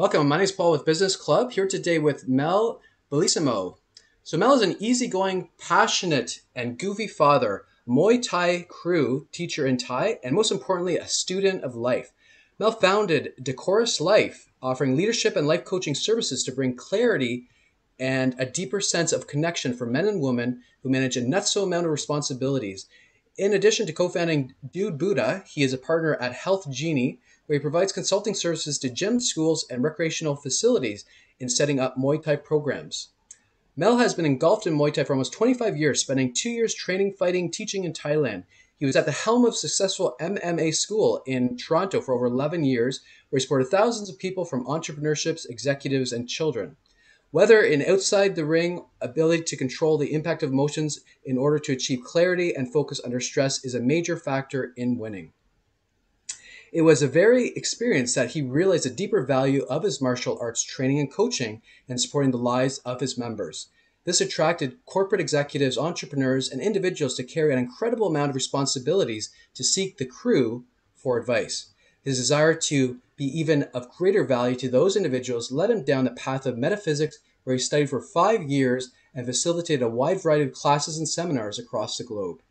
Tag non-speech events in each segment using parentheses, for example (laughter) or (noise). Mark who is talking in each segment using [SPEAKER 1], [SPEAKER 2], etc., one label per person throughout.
[SPEAKER 1] Welcome. My name is Paul with Business Club, here today with Mel Bellissimo. So, Mel is an easygoing, passionate, and goofy father, Muay Thai Kru teacher in Thai, and most importantly, a student of life. Mel founded Decorous Life, offering leadership and life coaching services to bring clarity and a deeper sense of connection for men and women who manage a not so amount of responsibilities. In addition to co founding Dude Buddha, he is a partner at Health Genie where he provides consulting services to gym schools, and recreational facilities in setting up Muay Thai programs. Mel has been engulfed in Muay Thai for almost 25 years, spending two years training, fighting, teaching in Thailand. He was at the helm of successful MMA school in Toronto for over 11 years, where he supported thousands of people from entrepreneurships, executives, and children. Whether in outside the ring, ability to control the impact of emotions in order to achieve clarity and focus under stress is a major factor in winning. It was a very experience that he realized the deeper value of his martial arts training and coaching and supporting the lives of his members. This attracted corporate executives, entrepreneurs, and individuals to carry an incredible amount of responsibilities to seek the Kru for advice. His desire to be even of greater value to those individuals led him down the path of metaphysics, where he studied for five years and facilitated a wide variety of classes and seminars across the globe.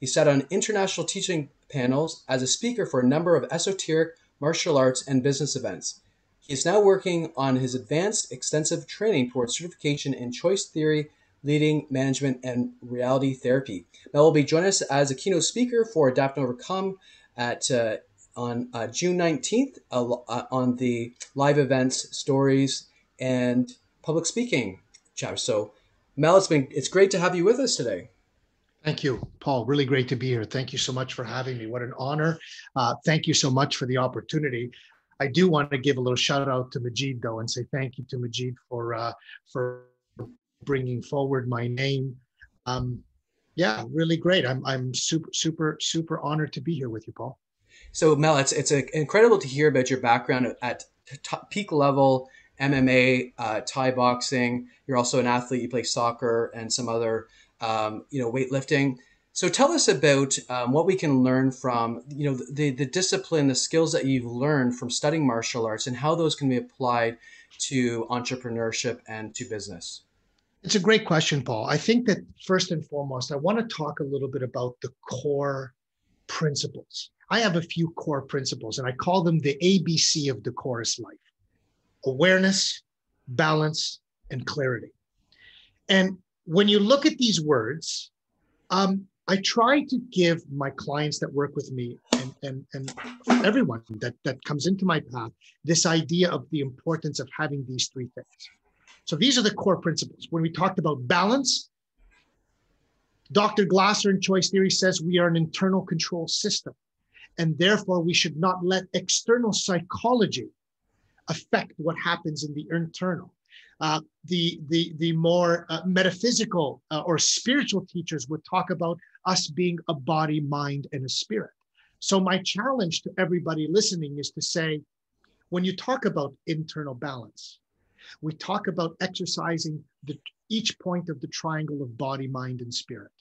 [SPEAKER 1] He sat on international teaching panels as a speaker for a number of esoteric, martial arts, and business events. He is now working on his advanced extensive training towards certification in choice theory, leading management, and reality therapy. Mel will be joining us as a keynote speaker for Adapt and Overcome at uh, on uh, June 19th uh, on the live events, stories, and public speaking chapter. So, Mel, it's been it's great to have you with us today.
[SPEAKER 2] Thank you, Paul. Really great to be here. Thank you so much for having me. What an honor. Uh, thank you so much for the opportunity. I do want to give a little shout out to Majid though and say thank you to Majid for uh, for bringing forward my name. Um, yeah, really great. I'm I'm super super super honored to be here with you, Paul.
[SPEAKER 1] So Mel, it's it's incredible to hear about your background at peak level MMA, uh, Thai boxing. You're also an athlete. You play soccer and some other um, you know, weightlifting. So tell us about um, what we can learn from, you know, the, the discipline, the skills that you've learned from studying martial arts and how those can be applied to entrepreneurship and to business.
[SPEAKER 2] It's a great question, Paul. I think that first and foremost, I want to talk a little bit about the core principles. I have a few core principles, and I call them the ABC of the chorus life awareness, balance, and clarity. And when you look at these words, um, I try to give my clients that work with me and, and, and everyone that, that comes into my path this idea of the importance of having these three things. So these are the core principles. When we talked about balance, Dr. Glasser in Choice Theory says we are an internal control system. And therefore, we should not let external psychology affect what happens in the internal. Uh, the, the, the more uh, metaphysical uh, or spiritual teachers would talk about us being a body, mind, and a spirit. So, my challenge to everybody listening is to say, when you talk about internal balance, we talk about exercising the, each point of the triangle of body, mind, and spirit.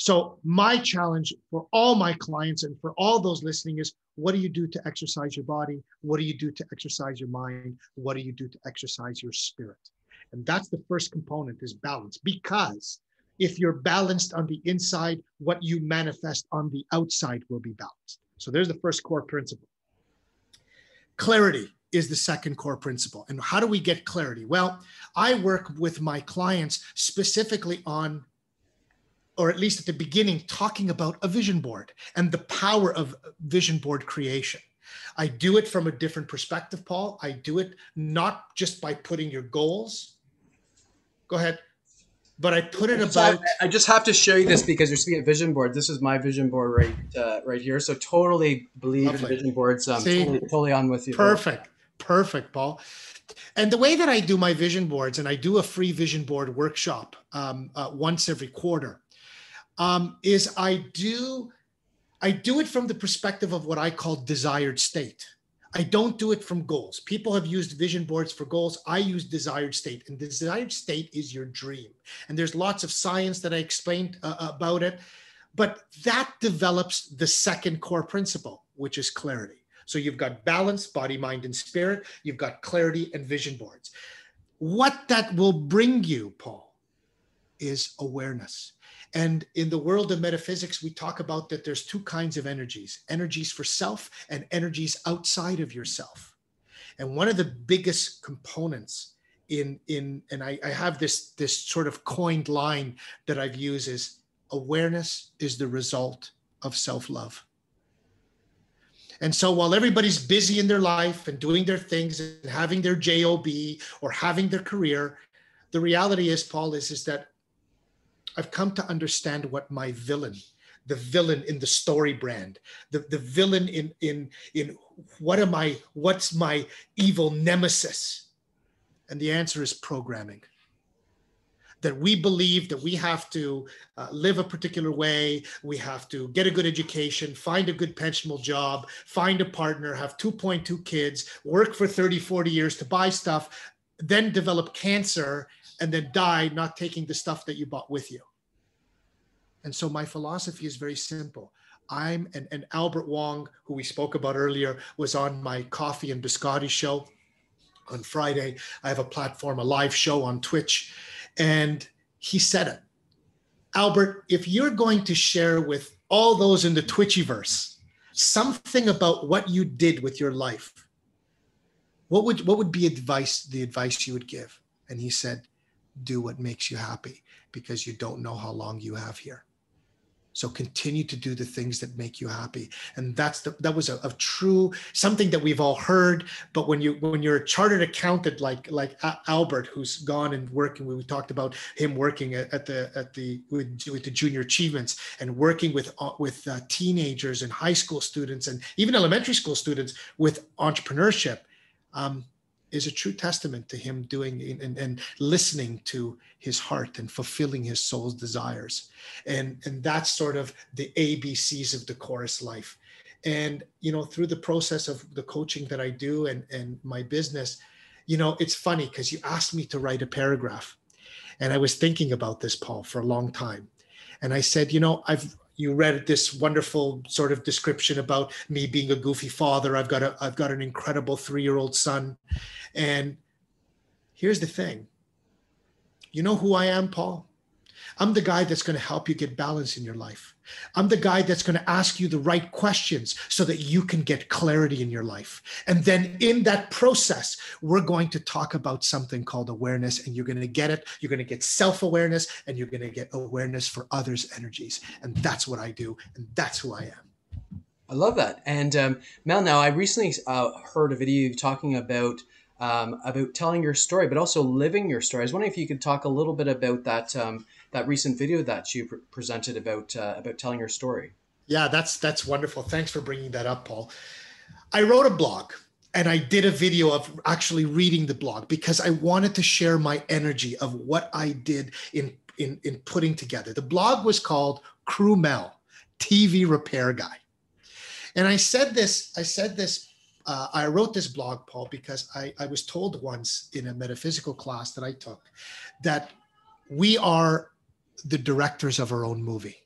[SPEAKER 2] So, my challenge for all my clients and for all those listening is what do you do to exercise your body? What do you do to exercise your mind? What do you do to exercise your spirit? And that's the first component is balance. Because if you're balanced on the inside, what you manifest on the outside will be balanced. So there's the first core principle. Clarity is the second core principle. And how do we get clarity? Well, I work with my clients specifically on or at least at the beginning, talking about a vision board and the power of vision board creation. I do it from a different perspective, Paul. I do it not just by putting your goals. Go ahead. But I put it about.
[SPEAKER 1] I just have to show you this because you're speaking of vision board. This is my vision board right, uh, right here. So totally believe Lovely. in vision boards. Um, See, totally, totally on with you.
[SPEAKER 2] Perfect, perfect, Paul. And the way that I do my vision boards, and I do a free vision board workshop um, uh, once every quarter um, is I do I do it from the perspective of what I call desired state. I don't do it from goals. People have used vision boards for goals. I use desired state, and desired state is your dream. And there's lots of science that I explained uh, about it, but that develops the second core principle, which is clarity. So you've got balance, body, mind, and spirit. You've got clarity and vision boards. What that will bring you, Paul, is awareness. And in the world of metaphysics, we talk about that there's two kinds of energies energies for self and energies outside of yourself. And one of the biggest components in, in and I, I have this, this sort of coined line that I've used is awareness is the result of self love. And so while everybody's busy in their life and doing their things and having their job or having their career, the reality is, Paul, is, is that I've come to understand what my villain, the villain in the story brand, the, the villain in in in what am I, what's my evil nemesis? And the answer is programming that we believe that we have to uh, live a particular way, we have to get a good education, find a good pensionable job, find a partner, have 2.2 kids, work for 30, 40 years to buy stuff, then develop cancer and then die not taking the stuff that you bought with you. And so my philosophy is very simple. I'm and, and Albert Wong, who we spoke about earlier, was on my coffee and biscotti show on Friday. I have a platform, a live show on Twitch. And he said it. Albert, if you're going to share with all those in the Twitchiverse something about what you did with your life, what would what would be advice the advice you would give? And he said, do what makes you happy because you don't know how long you have here. So continue to do the things that make you happy. And that's the, that was a, a, true something that we've all heard. But when you when you're a chartered accountant like like Albert, who's gone and working, we talked about him working at, at the at the with, with, the junior achievements and working with uh, with uh, teenagers and high school students and even elementary school students with entrepreneurship. Um, is a true testament to him doing and, and, listening to his heart and fulfilling his soul's desires. And and that's sort of the abcs of the chorus life. And you know through the process of the coaching that i do and and my business you know it's funny because you asked me to write a paragraph. And i was thinking about this paul for a long time. And i said you know i've you read this wonderful sort of description about me being a goofy father. I've got a I've got an incredible three year old son, and here's the thing. You know who I am, Paul? I'm the guy that's going to help you get balance in your life. I'm the guy that's going to ask you the right questions so that you can get clarity in your life. And then in that process, we're going to talk about something called awareness, and you're going to get it. You're going to get self awareness, and you're going to get awareness for others' energies. And that's what I do, and that's who I am.
[SPEAKER 1] I love that. And um, Mel, now I recently uh, heard a video talking about. Um, about telling your story, but also living your story. I was wondering if you could talk a little bit about that um, that recent video that you pre- presented about uh, about telling your story.
[SPEAKER 2] Yeah, that's that's wonderful. Thanks for bringing that up, Paul. I wrote a blog and I did a video of actually reading the blog because I wanted to share my energy of what I did in in in putting together. The blog was called Kru Mel, TV Repair Guy. And I said this, I said this uh, I wrote this blog, Paul, because I, I was told once in a metaphysical class that I took that we are the directors of our own movie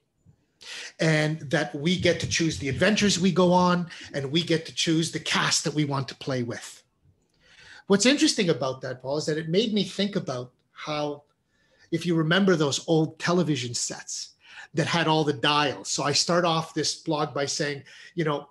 [SPEAKER 2] and that we get to choose the adventures we go on and we get to choose the cast that we want to play with. What's interesting about that, Paul, is that it made me think about how, if you remember those old television sets that had all the dials. So I start off this blog by saying, you know,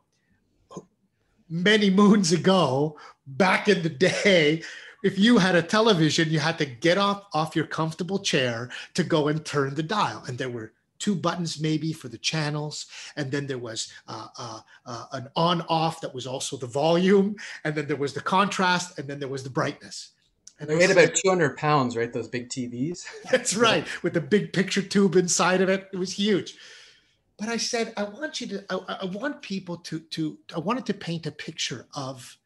[SPEAKER 2] many moons ago, back in the (laughs) day, if you had a television, you had to get off off your comfortable chair to go and turn the dial, and there were two buttons maybe for the channels, and then there was uh, uh, uh, an on-off that was also the volume, and then there was the contrast, and then there was the brightness.
[SPEAKER 1] And they weighed about 200 pounds, right? Those big TVs. (laughs)
[SPEAKER 2] That's right, with the big picture tube inside of it. It was huge. But I said, I want you to, I, I want people to, to, I wanted to paint a picture of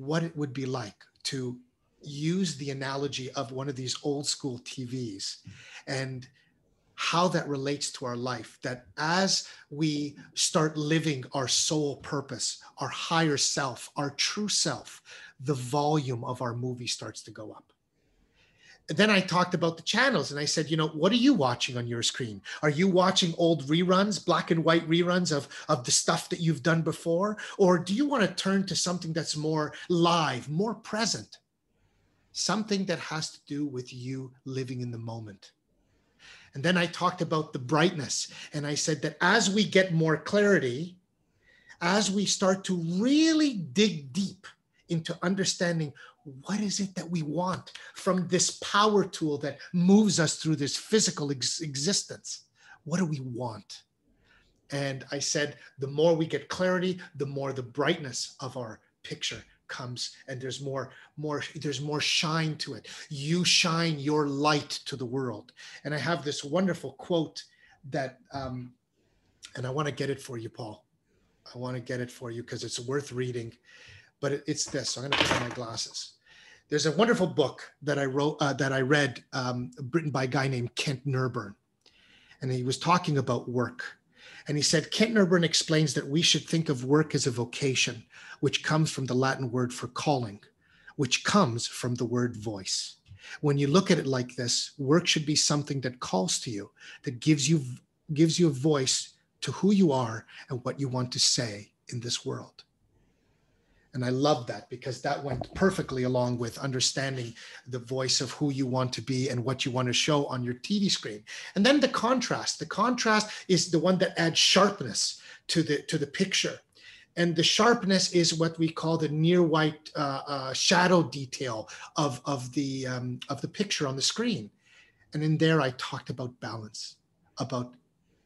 [SPEAKER 2] what it would be like to use the analogy of one of these old school TVs and how that relates to our life. That as we start living our soul purpose, our higher self, our true self, the volume of our movie starts to go up. Then I talked about the channels and I said, you know, what are you watching on your screen? Are you watching old reruns, black and white reruns of, of the stuff that you've done before? Or do you want to turn to something that's more live, more present? Something that has to do with you living in the moment. And then I talked about the brightness. And I said that as we get more clarity, as we start to really dig deep into understanding what is it that we want from this power tool that moves us through this physical ex- existence? What do we want? And I said, the more we get clarity, the more the brightness of our picture comes and there's more more there's more shine to it you shine your light to the world and i have this wonderful quote that um and i want to get it for you paul i want to get it for you because it's worth reading but it, it's this. So I'm going to put on my glasses. There's a wonderful book that I wrote uh, that I read, um, written by a guy named Kent Nerburn, and he was talking about work. And he said Kent Nerburn explains that we should think of work as a vocation, which comes from the Latin word for calling, which comes from the word voice. When you look at it like this, work should be something that calls to you, that gives you gives you a voice to who you are and what you want to say in this world. And I love that because that went perfectly along with understanding the voice of who you want to be and what you want to show on your TV screen. And then the contrast. The contrast is the one that adds sharpness to the to the picture. And the sharpness is what we call the near white uh, uh, shadow detail of, of, the, um, of the picture on the screen. And in there, I talked about balance, about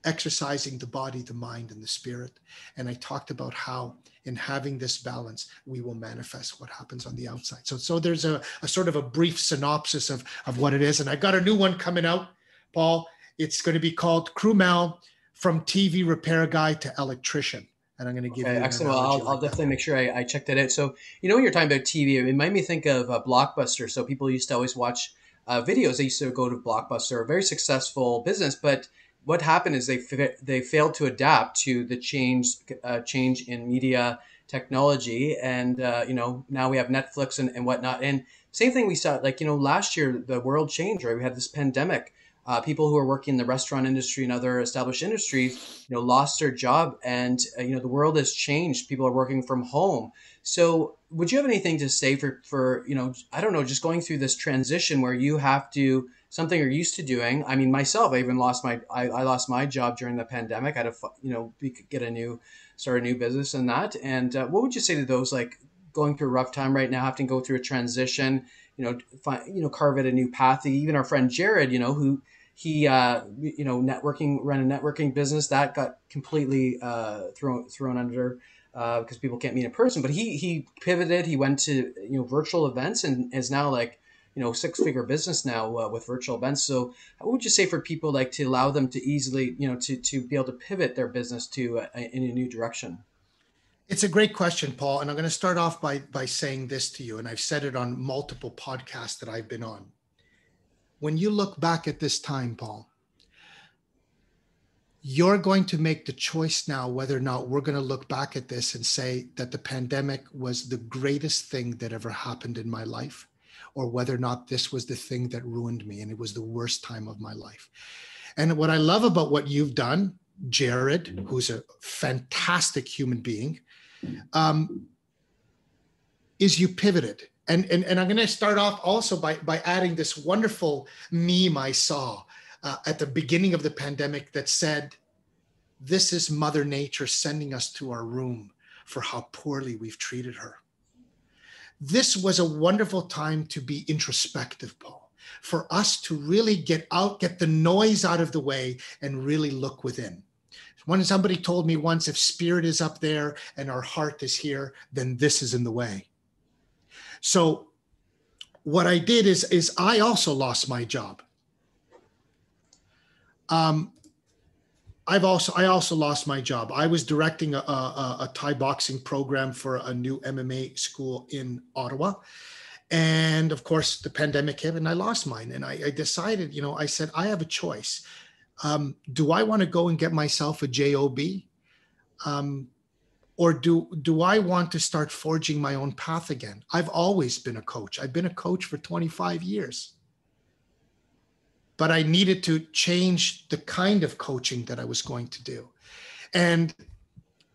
[SPEAKER 2] exercising the body, the mind, and the spirit. And I talked about how in having this balance, we will manifest what happens on the outside. So, so there's a, a sort of a brief synopsis of, of what it is. And I've got a new one coming out, Paul. It's going to be called Kru Mel from TV repair guy to electrician. And I'm going to give okay, you
[SPEAKER 1] excellent. I'll, like I'll definitely make sure I, I check that out. So, you know, when you're talking about TV, it made me think of a Blockbuster. So people used to always watch uh, videos. They used to go to Blockbuster, a very successful business, but what happened is they they failed to adapt to the change uh, change in media technology, and uh, you know now we have Netflix and, and whatnot. And same thing we saw like you know last year the world changed right. We had this pandemic. Uh, people who are working in the restaurant industry and other established industries, you know, lost their job, and uh, you know the world has changed. People are working from home. So, would you have anything to say for for you know I don't know just going through this transition where you have to something you're used to doing. I mean, myself, I even lost my I, I lost my job during the pandemic. I had to you know get a new start a new business and that. And uh, what would you say to those like going through a rough time right now, having to go through a transition? You know, find, you know, carve it a new path. Even our friend Jared, you know, who he uh, you know networking ran a networking business that got completely uh, thrown thrown under because uh, people can't meet in person. But he he pivoted. He went to you know virtual events and is now like you know six figure business now uh, with virtual events. So what would you say for people like to allow them to easily you know to to be able to pivot their business to uh, in a new direction?
[SPEAKER 2] It's a great question paul and i'm going to start off by by saying this to you and i've said it on multiple podcasts that i've been on. When you look back at this time paul you're going to make the choice now whether or not we're going to look back at this and say that the pandemic was the greatest thing that ever happened in my life or whether or not this was the thing that ruined me and it was the worst time of my life. And what I love about what you've done, Jared, who's a fantastic human being, um, is you pivoted. And, and, and I'm going to start off also by, by adding this wonderful meme I saw uh, at the beginning of the pandemic that said, This is Mother Nature sending us to our room for how poorly we've treated her this was a wonderful time to be introspective, Paul, for us to really get out, get the noise out of the way, and really look within. When somebody told me once, if spirit is up there and our heart is here, then this is in the way. So, what I did is, is I also lost my job. Um, I've also I also lost my job. I was directing a, a, a, Thai boxing program for a new MMA school in Ottawa, and of course the pandemic hit, and I lost mine. And I, I decided, you know, I said I have a choice. Um, do I want to go and get myself a job, um, or do do I want to start forging my own path again? I've always been a coach. I've been a coach for 25 years. But I needed to change the kind of coaching that I was going to do. And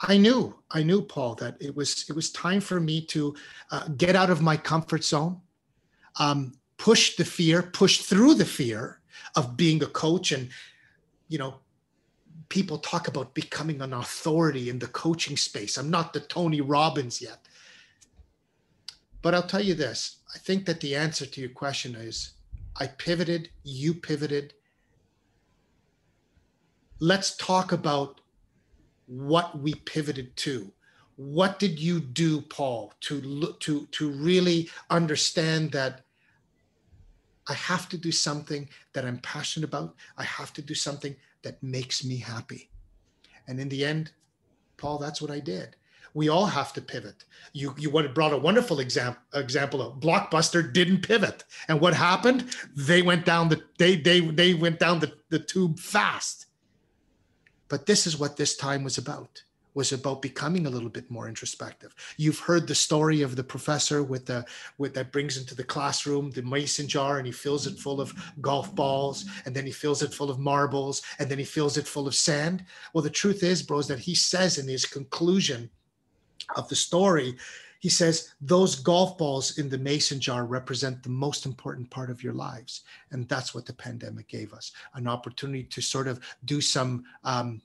[SPEAKER 2] I knew, I knew, Paul, that it was it was time for me to uh, get out of my comfort zone, um, push the fear, push through the fear of being a coach, and you know, people talk about becoming an authority in the coaching space. I'm not the Tony Robbins yet, but I'll tell you this: I think that the answer to your question is, I pivoted, you pivoted. Let's talk about what we pivoted to. What did you do paul to look to to really understand that i have to do something that i'm passionate about. I have to do something that makes me happy. And in the end paul that's what i did we all have to pivot you you brought a wonderful example example of blockbuster didn't pivot and what happened they went down the they they they went down the, the tube fast but this is what this time was about was about becoming a little bit more introspective. You've heard the story of the professor with the with that brings into the classroom the mason jar and he fills it full of golf balls and then he fills it full of marbles and then he fills it full of sand. Well, the truth is, bros, that he says in his conclusion of the story he says those golf balls in the mason jar represent the most important part of your lives and that's what the pandemic gave us an opportunity to sort of do some um,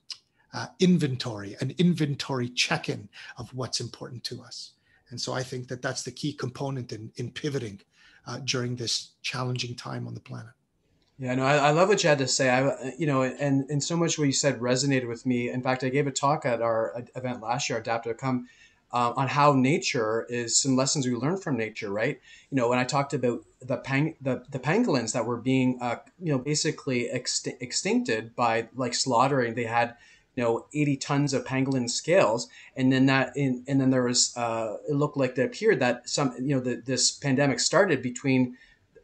[SPEAKER 2] uh, inventory an inventory check-in of what's important to us and so i think that that's the key component in, in pivoting uh, during this challenging time on the planet
[SPEAKER 1] yeah, no, I, I, love what you had to say. I, you know, and and so much what you said resonated with me. In fact, I gave a talk at our event last year, Adapt to Come, uh, on how nature is some lessons we learn from nature, right? You know, when I talked about the pang, the, the pangolins that were being, uh, you know, basically ext- extincted by like slaughtering, they had, you know, 80 tons of pangolin scales. And then that, in, and then there was, uh, it looked like it appeared that some, you know, the, this pandemic started between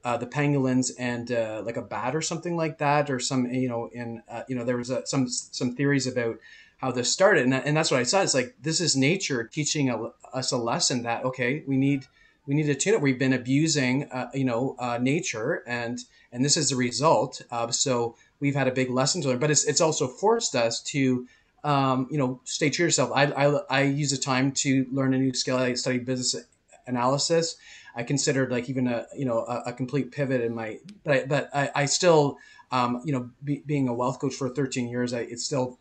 [SPEAKER 1] uh, the pangolins and uh, like a bat or something like that, or some, you know, in, uh, you know, there was a, some, some theories about how this started. And, that, and that's what i saw it's like this is nature teaching a, us a lesson that okay we need we need to tune it. We've been abusing uh, you know uh, nature and and this is the result uh, so we've had a big lesson to learn. But it's, it's also forced us to um, you know stay true to yourself. I, I, I use the time to learn a new skill. I studied business analysis. I considered like even a you know a, a complete pivot in my but i, but I, I still um, you know be, being a wealth coach for 13 years I, it's still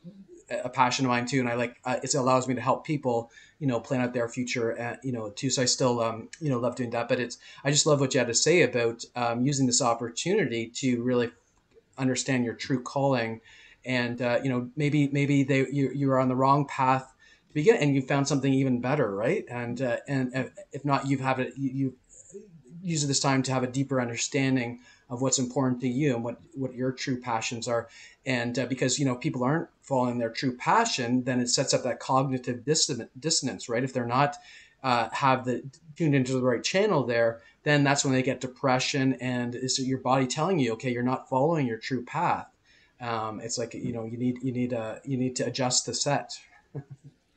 [SPEAKER 1] a passion of mine too, and I like uh, it allows me to help people, you know, plan out their future, and, you know, too. So I still, um, you know, love doing that. But it's I just love what you had to say about um, using this opportunity to really understand your true calling, and uh, you know, maybe maybe they you you are on the wrong path to begin, and you found something even better, right? And uh, and uh, if not, you've have it you, you use this time to have a deeper understanding of what's important to you and what what your true passions are and uh, because you know people aren't following their true passion then it sets up that cognitive dissonance right? If they're not uh, have the tuned into the right channel there then that's when they get depression and is your body telling you okay you're not following your true path. Um, it's like you know you need you need uh, you need to adjust the set. (laughs)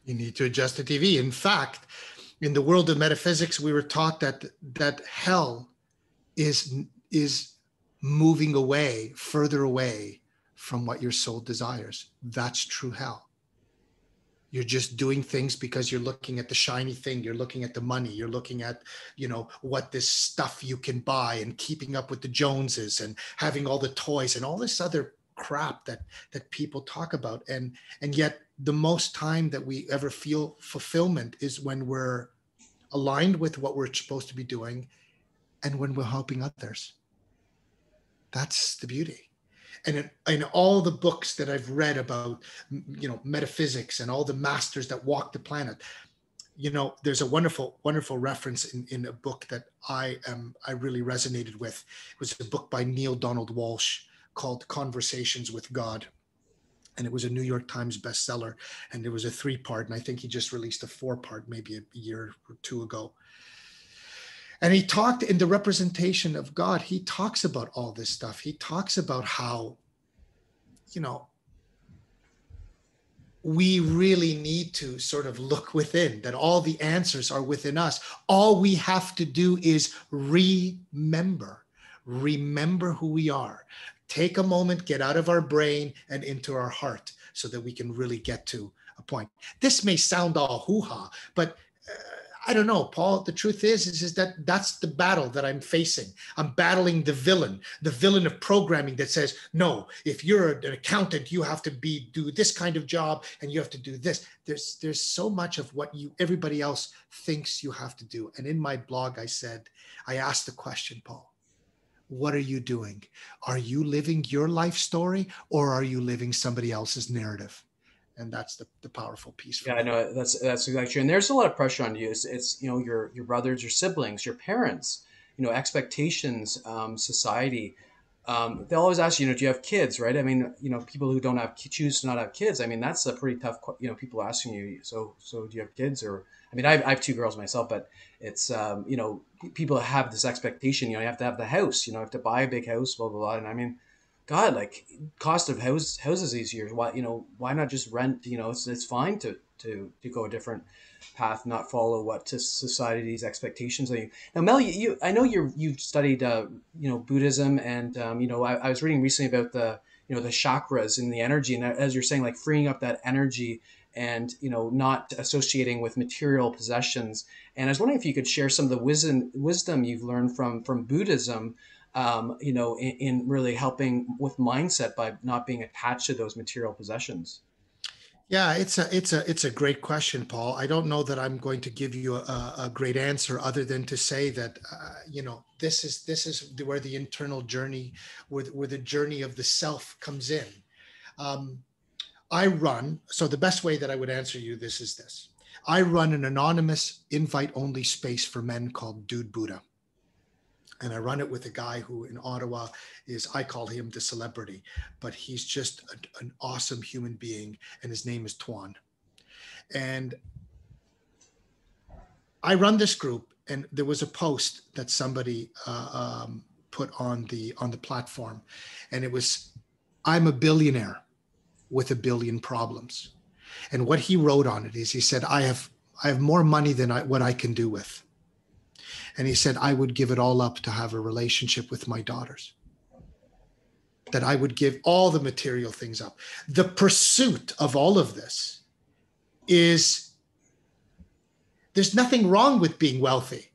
[SPEAKER 2] You need to adjust the tv in fact in the world of metaphysics we were taught that that hell is is moving away further away from what your soul desires. That's true hell. You're just doing things because you're looking at the shiny thing. You're looking at the money. You're looking at, you know, what this stuff you can buy and keeping up with the Joneses and having all the toys and all this other crap that that people talk about. And and yet the most time that we ever feel fulfillment is when we're aligned with what we're supposed to be doing and when we're helping others. That's the beauty and in, all the books that I've read about, you know, metaphysics and all the masters that walk the planet, you know, there's a wonderful, wonderful reference in, in a book that I am I really resonated with. It was a book by Neale Donald Walsch called Conversations with God. And it was a New York Times bestseller. And it was a three part. And I think he just released a four part maybe a year or two ago. And he talked in the representation of God, he talks about all this stuff. He talks about how, you know, we really need to sort of look within, that all the answers are within us. All we have to do is remember, remember who we are. take a moment, get out of our brain and into our heart so that we can really get to a point. This may sound all hoo ha, but I don't know, Paul. The truth is, is, is that that's the battle that I'm facing. I'm battling the villain, the villain of programming that says, no, if you're an accountant, you have to be do this kind of job and you have to do this. There's there's so much of what you everybody else thinks you have to do. And in my blog, I said, I asked the question, Paul, what are you doing? Are you living your life story or are you living somebody else's narrative? And that's the, the powerful piece.
[SPEAKER 1] yeah, I know that's that's exactly true. And there's a lot of pressure on you. It's, it's you know your your brothers, your siblings, your parents, you know expectations, um, society. Um, they'll always ask you, you know, do you have kids, right? I mean, you know, people who don't have choose to not have kids. I mean, that's a pretty tough, you know, people asking you. So, so do you have kids? Or, I mean, I have, I have two girls myself, but it's, um, you know, people have this expectation. You know, you have to have the house. You know, you have to buy a big house, blah blah blah. And I mean, God, like cost of house houses these years. Why you know why not just rent? You know, it's it's fine to to to go a different path, not follow what to society's expectations are. you. Now, Mel, you, you I know you you've studied uh, you know Buddhism, and um, you know I, I was reading recently about the you know the chakras and the energy, and as you're saying, like freeing up that energy and you know not associating with material possessions and i was wondering if you could share some of the wisdom wisdom you've learned from from buddhism um, you know, in, in, really helping with mindset by not being attached to those material possessions?
[SPEAKER 2] Yeah, it's a it's a it's a great question, Paul. I don't know that I'm going to give you a, a great answer other than to say that uh, you know this is this is where the internal journey, where where the journey of the self comes in. Um, I run. So the best way that I would answer you this is this: I run an anonymous invite only space for men called Dude Buddha and I run it with a guy who in Ottawa is, I call him the celebrity, but he's just a, an awesome human being, and his name is Tuan. And I run this group, and there was a post that somebody uh, um, put on the on the platform, and it was, "I'm a billionaire with a billion problems," and what he wrote on it is, he said, "I have I have more money than I, what I can do with." And he said, I would give it all up to have a relationship with my daughters. That I would give all the material things up. The pursuit of all of this is there's nothing wrong with being wealthy.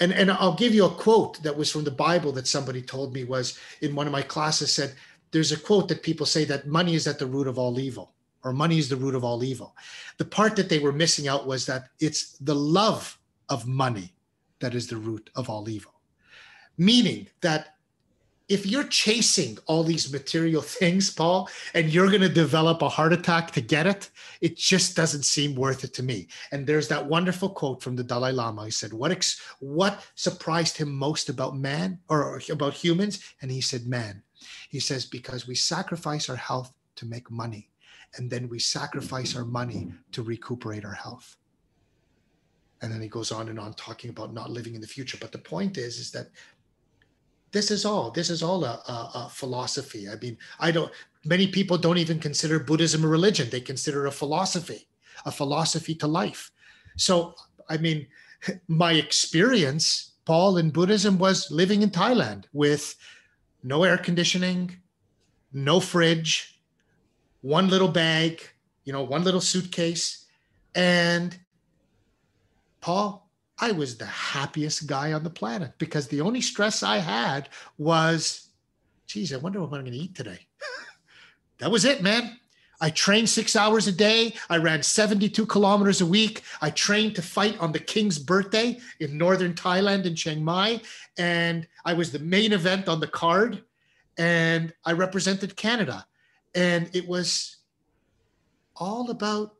[SPEAKER 2] And, and I'll give you a quote that was from the Bible that somebody told me was in one of my classes said, there's a quote that people say that money is at the root of all evil or money is the root of all evil. The part that they were missing out was that it's the love of money that is the root of all evil. Meaning that if you're chasing all these material (laughs) things, Paul, and you're going to develop a heart attack to get it, it just doesn't seem worth it to me. And there's that wonderful quote from the Dalai Lama. He said, "What ex- what surprised him most about man or about humans?" And he said, "Man." He says because we sacrifice our health to make money, and then we sacrifice our money to recuperate our health and then he goes on and on talking about not living in the future. But the point is is that this is all this is all a, a, a, philosophy. I mean i don't many people don't even consider buddhism a religion. They consider a philosophy a philosophy to life. So i mean my experience paul in buddhism was living in thailand with no air conditioning no fridge one little bag you know one little suitcase and Paul, I was the happiest guy on the planet because the only stress I had was, geez, I wonder what I'm going to eat today. (laughs) that was it, man. I trained six hours a day. I ran 72 kilometers a week. I trained to fight on the king's birthday in northern Thailand in Chiang Mai. And I was the main event on the card. And I represented Canada. And it was all about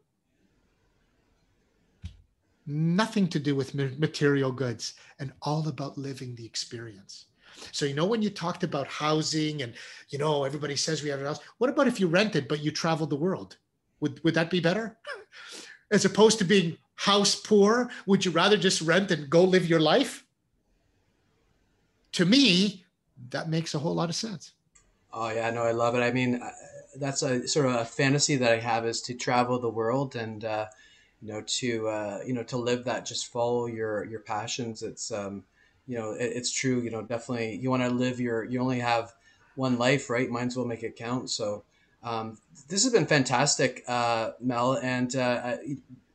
[SPEAKER 2] nothing to do with material goods and all about living the experience. So, you know, when you talked about housing and, you know, everybody says we have a house, what about if you rented, but you traveled the world? Would, would that be better? (laughs) As opposed to being house poor, would you rather just rent and go live your life? To me, that makes a whole lot of sense.
[SPEAKER 1] Oh, yeah, no, I love it. I mean, uh, that's a sort of a fantasy that I have is to travel the world and, uh, you know to uh, you know to live that just follow your your passions it's um you know it, it's true you know definitely you want to live your you only have one life, right? Might as well make it count. So um, this has been fantastic, uh, Mel, and uh,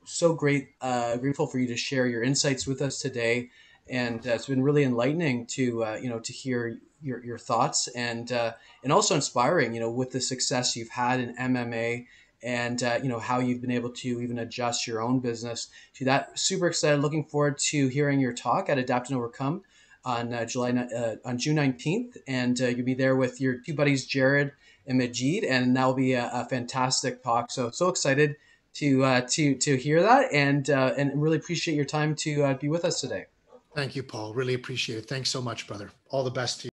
[SPEAKER 1] so great. Uh, grateful for you to share your insights with us today, and uh, it's been really enlightening to uh, you know to hear your, your thoughts and uh, and also inspiring. You know, with the success you've had in MMA and uh, you know how you've been able to even adjust your own business to that. Super excited, looking forward to hearing your talk at Adapt and Overcome on uh, July uh, on June nineteenth, and uh, you'll be there with your two buddies Jared and Majid, and that will be a, a fantastic talk. So so excited to uh, to to hear that, and uh, and really appreciate your time to be with us today.
[SPEAKER 2] Thank you, Paul. Really appreciate it. Thanks so much, brother. All the best to you.